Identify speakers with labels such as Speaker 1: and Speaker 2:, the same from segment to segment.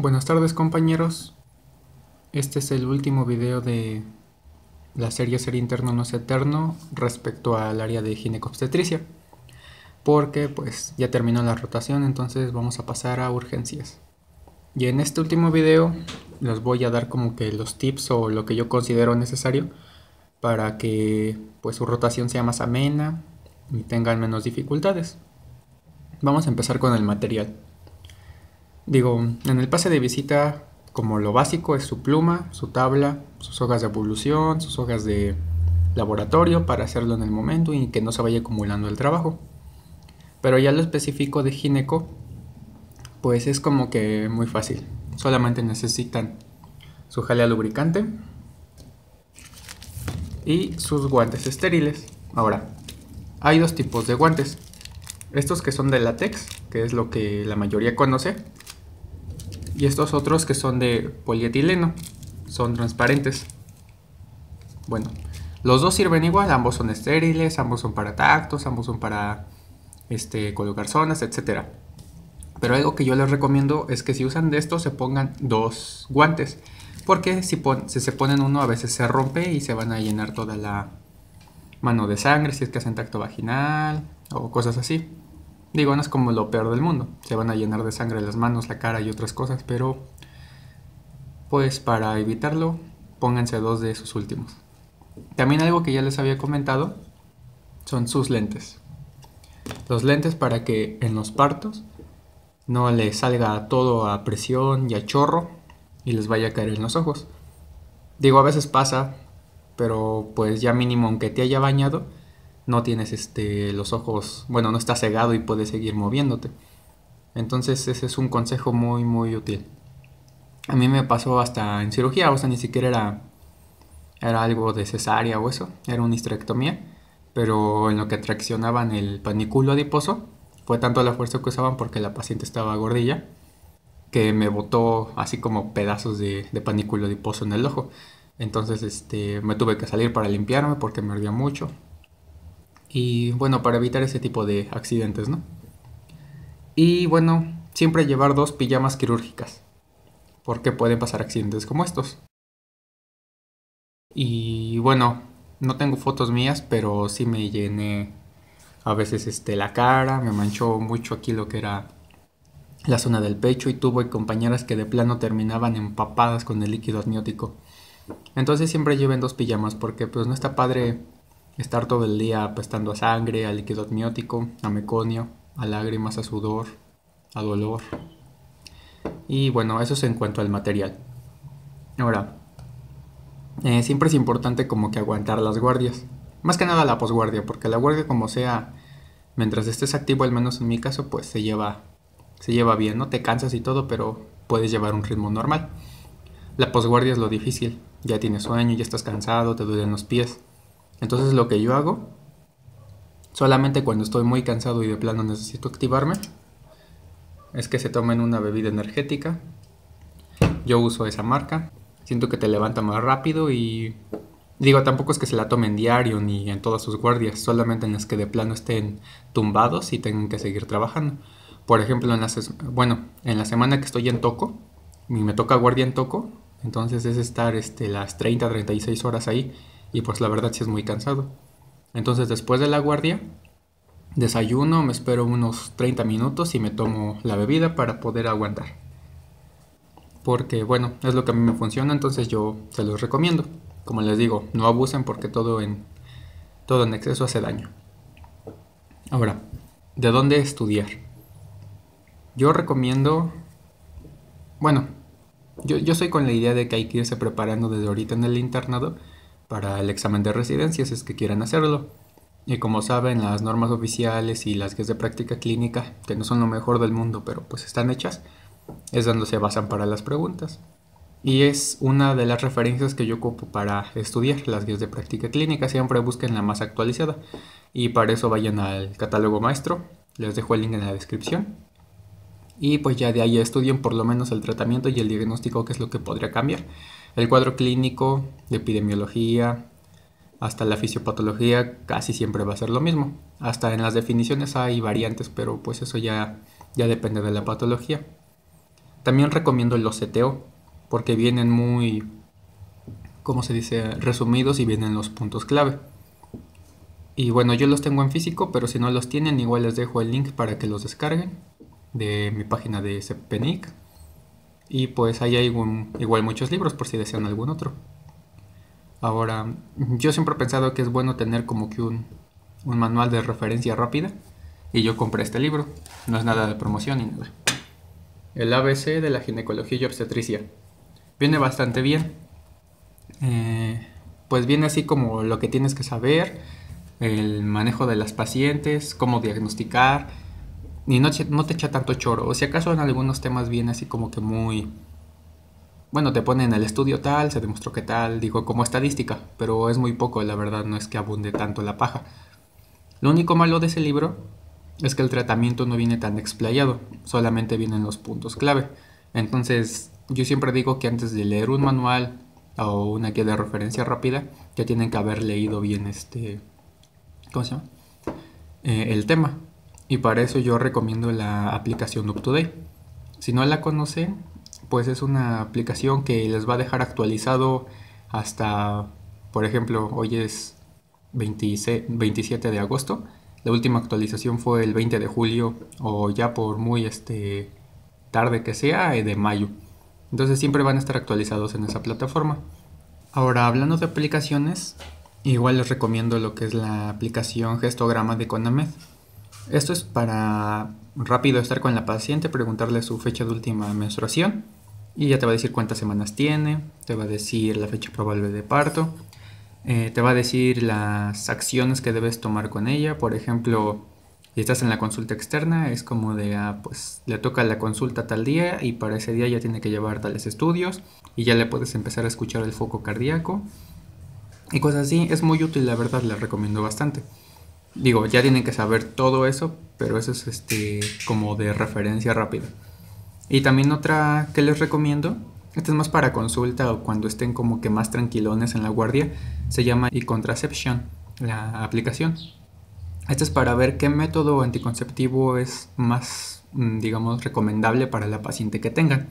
Speaker 1: Buenas tardes compañeros. Este es el último video de la serie Ser Interno No es Eterno respecto al área de ginecobstetricia. Porque pues ya terminó la rotación, entonces vamos a pasar a urgencias. Y en este último video les voy a dar como que los tips o lo que yo considero necesario para que pues su rotación sea más amena y tengan menos dificultades. Vamos a empezar con el material. Digo, en el pase de visita, como lo básico es su pluma, su tabla, sus hojas de evolución, sus hojas de laboratorio para hacerlo en el momento y que no se vaya acumulando el trabajo. Pero ya lo específico de gineco, pues es como que muy fácil. Solamente necesitan su jalea lubricante y sus guantes estériles. Ahora, hay dos tipos de guantes. Estos que son de látex, que es lo que la mayoría conoce, y estos otros que son de polietileno, son transparentes. Bueno, los dos sirven igual, ambos son estériles, ambos son para tactos, ambos son para este, colocar zonas, etc. Pero algo que yo les recomiendo es que si usan de estos se pongan dos guantes. Porque si, si se ponen uno a veces se rompe y se van a llenar toda la mano de sangre si es que hacen tacto vaginal o cosas así. Digo, no es como lo peor del mundo. Se van a llenar de sangre las manos, la cara y otras cosas, pero pues para evitarlo, pónganse dos de esos últimos. También algo que ya les había comentado son sus lentes. Los lentes para que en los partos no les salga todo a presión y a chorro y les vaya a caer en los ojos. Digo, a veces pasa, pero pues ya mínimo aunque te haya bañado, no tienes este, los ojos, bueno, no estás cegado y puedes seguir moviéndote. Entonces ese es un consejo muy, muy útil. A mí me pasó hasta en cirugía, o sea, ni siquiera era, era algo de cesárea o eso, era una histerectomía, pero en lo que traccionaban el panículo adiposo, fue tanto la fuerza que usaban porque la paciente estaba gordilla, que me botó así como pedazos de, de panículo adiposo en el ojo. Entonces este, me tuve que salir para limpiarme porque me ardía mucho. Y bueno, para evitar ese tipo de accidentes, ¿no? Y bueno, siempre llevar dos pijamas quirúrgicas, porque pueden pasar accidentes como estos. Y bueno, no tengo fotos mías, pero sí me llené a veces este, la cara, me manchó mucho aquí lo que era la zona del pecho y tuve compañeras que de plano terminaban empapadas con el líquido amniótico. Entonces siempre lleven dos pijamas porque pues no está padre estar todo el día apestando a sangre, a líquido amniótico, a meconio, a lágrimas, a sudor, a dolor. Y bueno, eso es en cuanto al material. Ahora, eh, siempre es importante como que aguantar las guardias. Más que nada la posguardia, porque la guardia como sea, mientras estés activo, al menos en mi caso, pues se lleva, se lleva bien, ¿no? Te cansas y todo, pero puedes llevar un ritmo normal. La posguardia es lo difícil. Ya tienes sueño, ya estás cansado, te duelen los pies. Entonces lo que yo hago, solamente cuando estoy muy cansado y de plano necesito activarme, es que se tomen una bebida energética. Yo uso esa marca. Siento que te levanta más rápido y digo, tampoco es que se la tomen diario ni en todas sus guardias, solamente en las que de plano estén tumbados y tengan que seguir trabajando. Por ejemplo, en las, bueno, en la semana que estoy en Toco, y me toca guardia en Toco, entonces es estar este, las 30, 36 horas ahí y pues la verdad sí es muy cansado. Entonces después de la guardia, desayuno, me espero unos 30 minutos y me tomo la bebida para poder aguantar. Porque bueno, es lo que a mí me funciona, entonces yo se los recomiendo. Como les digo, no abusen porque todo en, todo en exceso hace daño. Ahora, ¿de dónde estudiar? Yo recomiendo, bueno, yo, yo soy con la idea de que hay que irse preparando desde ahorita en el internado para el examen de residencia si es que quieran hacerlo. Y como saben, las normas oficiales y las guías de práctica clínica, que no son lo mejor del mundo, pero pues están hechas, es donde se basan para las preguntas. Y es una de las referencias que yo ocupo para estudiar las guías de práctica clínica. Siempre busquen la más actualizada. Y para eso vayan al catálogo maestro. Les dejo el link en la descripción. Y pues ya de ahí estudien por lo menos el tratamiento y el diagnóstico, que es lo que podría cambiar. El cuadro clínico, de epidemiología, hasta la fisiopatología casi siempre va a ser lo mismo. Hasta en las definiciones hay variantes, pero pues eso ya, depende de la patología. También recomiendo los CTO, porque vienen muy, ¿cómo se dice?, resumidos y vienen los puntos clave. Y bueno, yo los tengo en físico, pero si no los tienen, igual les dejo el link para que los descarguen de mi página de CPNIC. Y pues ahí hay igual muchos libros por si desean algún otro. Ahora, yo siempre he pensado que es bueno tener como que un, manual de referencia rápida. Y yo compré este libro. No es nada de promoción ni nada. El ABC de la ginecología y obstetricia. Viene bastante bien. Eh, pues viene así como lo que tienes que saber, el manejo de las pacientes, cómo diagnosticar, y no, te echa tanto choro. O si acaso en algunos temas viene así como que muy... Bueno, te ponen el estudio tal, se demostró que tal, digo como estadística, pero es muy poco, la verdad, no es que abunde tanto la paja. Lo único malo de ese libro es que el tratamiento no viene tan explayado, solamente vienen los puntos clave. Entonces, yo siempre digo que antes de leer un manual o una guía de referencia rápida, ya tienen que haber leído bien este... ¿Cómo se llama? Eh, el tema. Y para eso yo recomiendo la aplicación UpToDate. Si no la conocen, pues es una aplicación que les va a dejar actualizado hasta, por ejemplo, hoy es 27 de agosto. La última actualización fue el 20 de julio o ya por muy este, tarde que sea, eh, de mayo. Entonces siempre van a estar actualizados en esa plataforma. Ahora, hablando de aplicaciones, igual les recomiendo lo que es la aplicación Gestograma de Conamed. Esto es para rápido estar con la paciente, preguntarle su fecha de última menstruación y ya te va a decir cuántas semanas tiene, te va a decir la fecha probable de parto, eh, te va a decir las acciones que debes tomar con ella, por ejemplo, si estás en la consulta externa, es como de, ah, pues le toca la consulta tal día y para ese día ya tiene que llevar tales estudios y ya le puedes empezar a escuchar el foco cardíaco y cosas así. Es muy útil, la verdad, la recomiendo bastante. Digo, ya tienen que saber todo eso, pero eso es este como de referencia rápida. Y también otra que les recomiendo, esta es más para consulta o cuando estén como que más tranquilones en la guardia, se llama e-contraception, la aplicación. Esta es para ver qué método anticonceptivo es más, mm, digamos, recomendable para la paciente que tengan.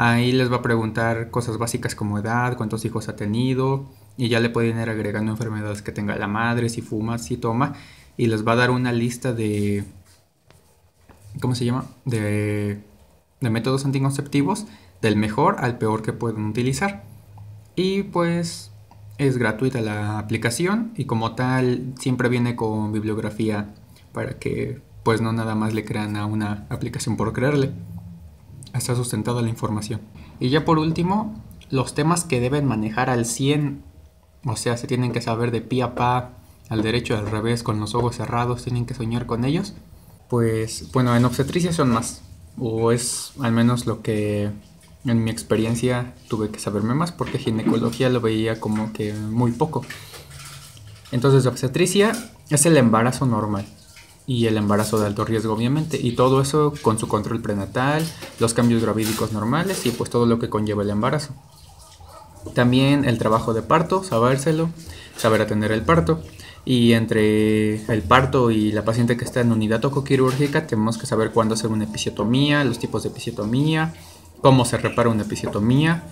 Speaker 1: Ahí les va a preguntar cosas básicas como edad, cuántos hijos ha tenido, y ya le pueden ir agregando enfermedades que tenga la madre, si fuma, si toma, y les va a dar una lista de, ¿cómo se llama? De, métodos anticonceptivos, del mejor al peor que pueden utilizar. Y pues es gratuita la aplicación y como tal siempre viene con bibliografía para que pues no nada más le crean a una aplicación por creerle. Está sustentada la información. Y ya por último, los temas que deben manejar al 100 o sea, se tienen que saber de pie a pa, al derecho al revés, con los ojos cerrados, tienen que soñar con ellos. Pues, bueno, en obstetricia son más. O es al menos lo que en mi experiencia tuve que saberme más, porque ginecología lo veía como que muy poco. Entonces, obstetricia es el embarazo normal y el embarazo de alto riesgo, obviamente, y todo eso con su control prenatal, los cambios gravídicos normales y pues todo lo que conlleva el embarazo. También el trabajo de parto, sabérselo, saber atender el parto. Y entre el parto y la paciente que está en unidad tocoquirúrgica tenemos que saber cuándo hacer una episiotomía, los tipos de episiotomía, cómo se repara una episiotomía.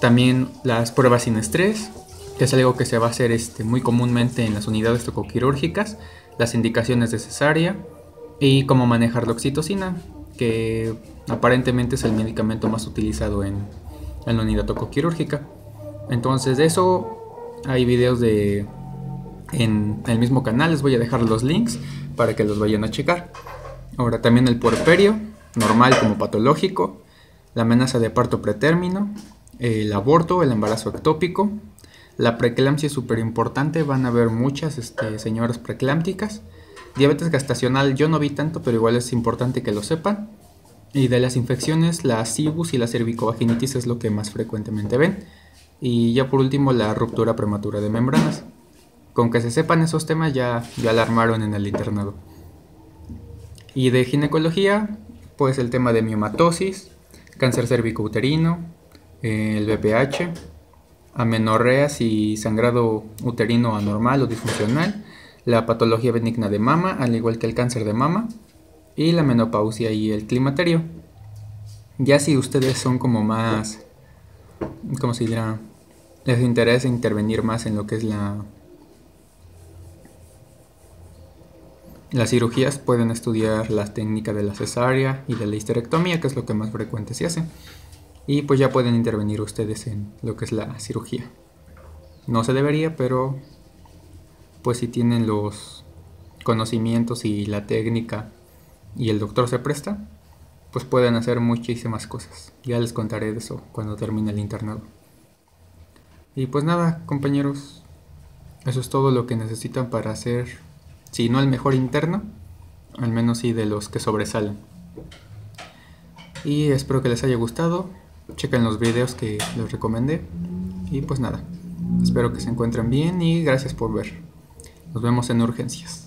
Speaker 1: También las pruebas sin estrés, que es algo que se va a hacer este, muy comúnmente en las unidades tocoquirúrgicas, las indicaciones de cesárea y cómo manejar la oxitocina, que aparentemente es el medicamento más utilizado en, en la unidad tocoquirúrgica. Entonces de eso hay videos de en el mismo canal, les voy a dejar los links para que los vayan a checar. Ahora también el puerperio, normal como patológico, la amenaza de parto pretérmino, el aborto, el embarazo ectópico, la preeclampsia es súper importante, van a haber muchas este, señoras preeclámpticas. Diabetes gestacional yo no vi tanto, pero igual es importante que lo sepan. Y de las infecciones, la cibus y la cervicovaginitis es lo que más frecuentemente ven. Y ya por último, la ruptura prematura de membranas. Con que se sepan esos temas ya, ya alarmaron en el internado. Y de ginecología, pues el tema de miomatosis, cáncer cervicouterino, el BPH, amenorreas y sangrado uterino anormal o disfuncional, la patología benigna de mama, al igual que el cáncer de mama, y la menopausia y el climaterio. Ya si ustedes son como más, ¿cómo se dirá? Les interesa intervenir más en lo que es la Las cirugías pueden estudiar las técnicas de la cesárea y de la histerectomía, que es lo que más frecuente se hace. Y pues ya pueden intervenir ustedes en lo que es la cirugía. No se debería, pero pues si tienen los conocimientos y la técnica y el doctor se presta, pues pueden hacer muchísimas cosas. Ya les contaré de eso cuando termine el internado. Y pues nada, compañeros, eso es todo lo que necesitan para hacer si no el mejor interno, al menos sí de los que sobresalen. Y espero que les haya gustado. Chequen los videos que les recomendé. Y pues nada, espero que se encuentren bien y gracias por ver. Nos vemos en urgencias.